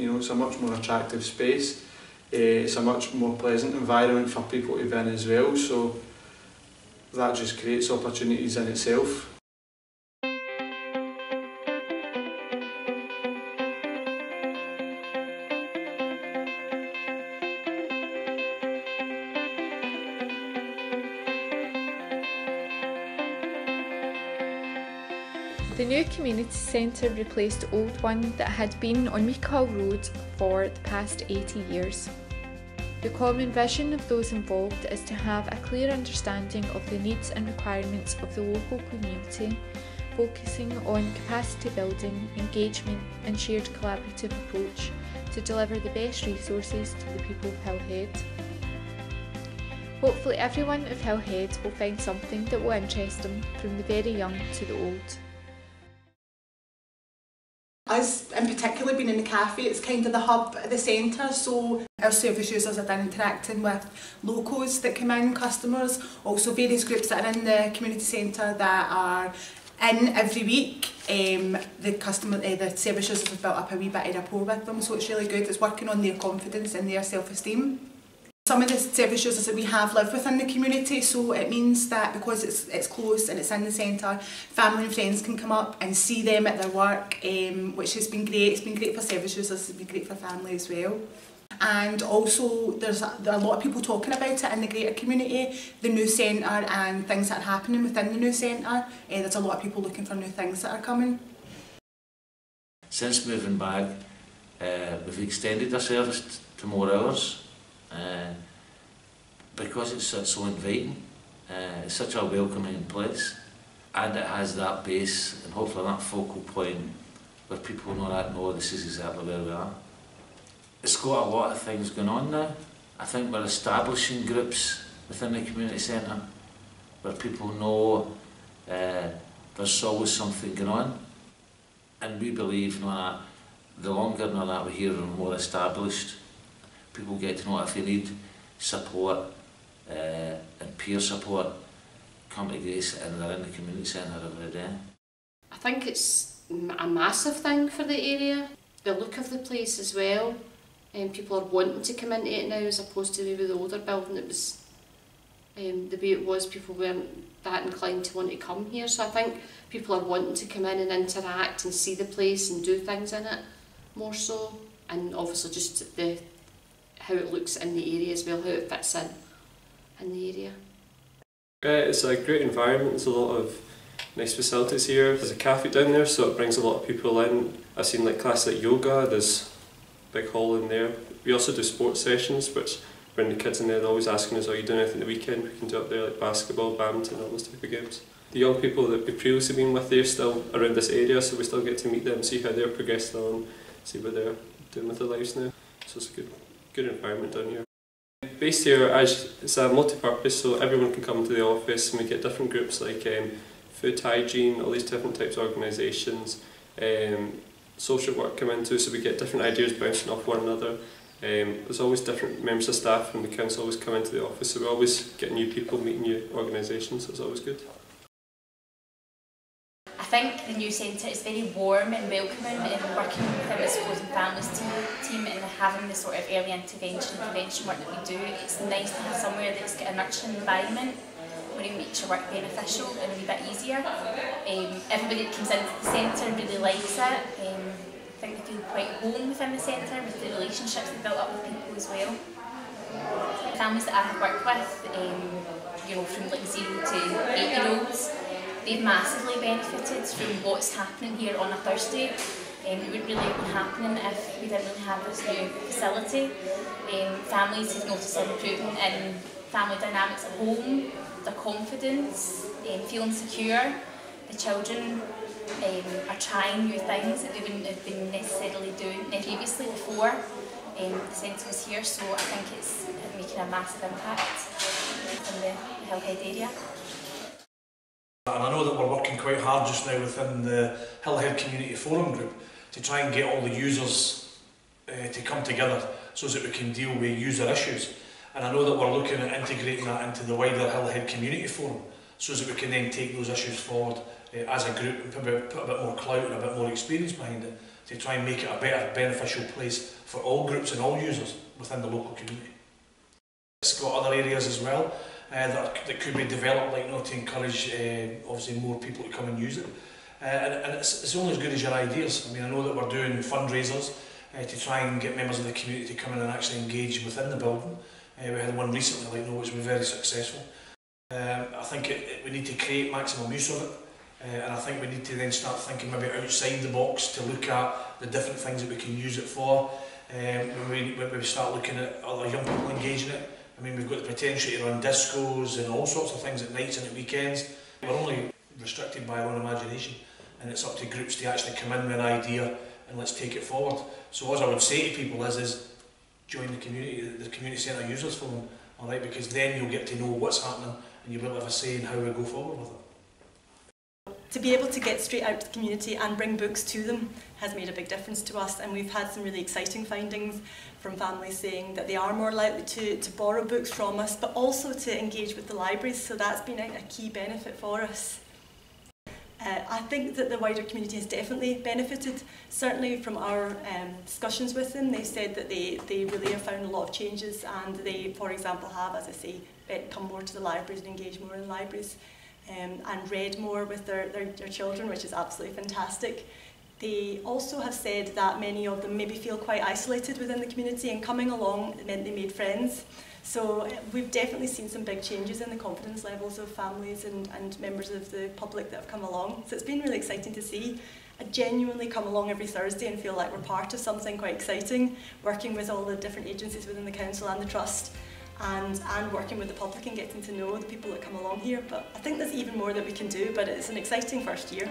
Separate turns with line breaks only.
You know, it's a much more attractive space. Uh, it's a much more pleasant environment for people to be in as well. So that just creates opportunities in itself.
The new community centre replaced the old one that had been on Meekhall Road for the past 80 years. The common vision of those involved is to have a clear understanding of the needs and requirements of the local community, focusing on capacity building, engagement, and shared collaborative approach to deliver the best resources to the people of Hillhead. Hopefully, everyone of Hillhead will find something that will interest them from the very young to the old.
us in particular being in the cafe, it's kind of the hub at the centre. So our service users are then interacting with locals that come in, customers, also various groups that are in the community centre that are in every week. Um, the customer, uh, the service users have built up a wee bit of rapport with them, so it's really good. It's working on their confidence and their self-esteem. Some of the service users that we have live within the community, so it means that because it's it's close and it's in the centre, family and friends can come up and see them at their work, um, which has been great. It's been great for service users, it's been great for family as well. And also, there's a, there are a lot of people talking about it in the greater community, the new centre and things that are happening within the new centre. Uh, there's a lot of people looking for new things that are coming.
Since moving back, uh, we've extended our service to more hours. Uh, because it's so inviting, uh, it's such a welcoming place, and it has that base and hopefully that focal point where people know that no, this is exactly where we are. It's got a lot of things going on now. I think we're establishing groups within the community centre where people know uh, there's always something going on, and we believe you know, that the longer you know, that we're here and more established, people get to know if they need support uh, and peer support, come to Grace and they're in the community centre every day.
I think it's a massive thing for the area. The look of the place as well, and people are wanting to come into it now as opposed to maybe the older building. It was um, the way it was. People weren't that inclined to want to come here. So I think people are wanting to come in and interact and see the place and do things in it more so. And obviously just the how it looks in the area as well, how it fits in in the area.
Uh, it's a great environment, there's a lot of nice facilities here. There's a cafe down there so it brings a lot of people in. I've seen like classes like yoga, there's a big hall in there. We also do sports sessions which bring the kids in there, they're always asking us, are you doing anything the weekend? We can do up there like basketball, badminton, all those type of games. The young people that we've previously been with, they're still around this area so we still get to meet them, see how they're progressing on, see what they're doing with their lives now. So it's a good good environment down here. Based here as it's a multi-purpose, so everyone can come to the office and we get different groups like um, food hygiene, all these different types of organisations, um, social work come into, so we get different ideas bouncing off one another. Um, there's always different members of staff from the council always come into the office, so we always get new people meeting new organisations, so it's always good.
Think the new centre is very warm and welcoming and working with the supporting families team and having the sort of early intervention and prevention work that we do. It's nice to have somewhere that's got a nurturing environment where it makes your work beneficial and a wee bit easier. Um, everybody that comes into the centre really likes it. Um, I think they feel quite home within the centre with the relationships they've built up with people as well. Families that I have worked with, um, you know, from like zero to eight year olds, they've massively benefited from what's happening here on a Thursday. Um, it would really been happening if we didn't really have this new facility. Um, families have noticed an improvement in family dynamics at home, their confidence, um, feeling secure. The children um, are trying new things that they wouldn't have been necessarily doing previously before um, the centre was here, so I think it's making a massive impact in the Hillhead area.
And I know that we're working quite hard just now within the Hillhead Community Forum group to try and get all the users uh, to come together so that we can deal with user issues. And I know that we're looking at integrating that into the wider Hillhead Community Forum so that we can then take those issues forward uh, as a group and put a, bit, put a bit more clout and a bit more experience behind it to try and make it a better beneficial place for all groups and all users within the local community. It's got other areas as well that, that could be developed like you know, to encourage uh, obviously more people to come and use it. Uh, and and it's, it's only as good as your ideas. I mean, I know that we're doing fundraisers uh, to try and get members of the community to come in and actually engage within the building. Uh, we had one recently, like, you know, which was very successful. Um, I think it, it, we need to create maximum use of it. Uh, and I think we need to then start thinking maybe outside the box to look at the different things that we can use it for. Um, when, we, when we start looking at other young people engaging it, I mean, we've got the potential to run discos and all sorts of things at nights and at weekends. We're only restricted by our own imagination, and it's up to groups to actually come in with an idea and let's take it forward. So what I would say to people is, is join the community, the community centre users forum, all right, because then you'll get to know what's happening and you'll be able to have a say in how we go forward with it.
To be able to get straight out to the community and bring books to them has made a big difference to us and we've had some really exciting findings from families saying that they are more likely to, to borrow books from us but also to engage with the libraries so that's been a, a key benefit for us. Uh, I think that the wider community has definitely benefited. Certainly from our um, discussions with them, they said that they, they really have found a lot of changes and they, for example, have, as I say, come more to the libraries and engage more in libraries um, and read more with their, their, their children, which is absolutely fantastic. They also have said that many of them maybe feel quite isolated within the community and coming along meant they made friends. So uh, we've definitely seen some big changes in the confidence levels of families and, and members of the public that have come along. So it's been really exciting to see. I genuinely come along every Thursday and feel like we're part of something quite exciting, working with all the different agencies within the council and the trust and, and working with the public and getting to know the people that come along here. But I think there's even more that we can do, but it's an exciting first year.